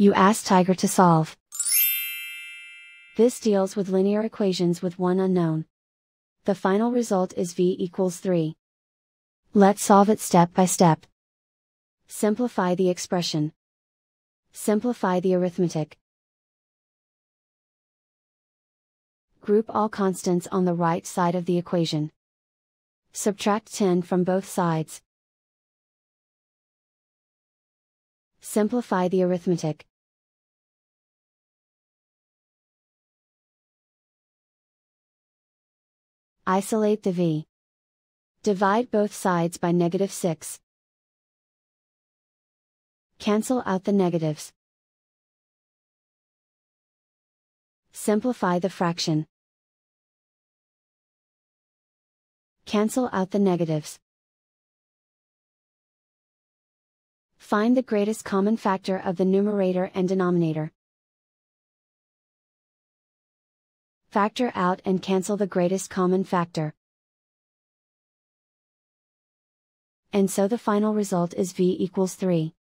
You ask Tiger to solve. This deals with linear equations with one unknown. The final result is v equals 3. Let's solve it step by step. Simplify the expression. Simplify the arithmetic. Group all constants on the right side of the equation. Subtract 10 from both sides. Simplify the arithmetic. Isolate the v. Divide both sides by negative 6. Cancel out the negatives. Simplify the fraction. Cancel out the negatives. Find the greatest common factor of the numerator and denominator. Factor out and cancel the greatest common factor. And so the final result is v equals 3.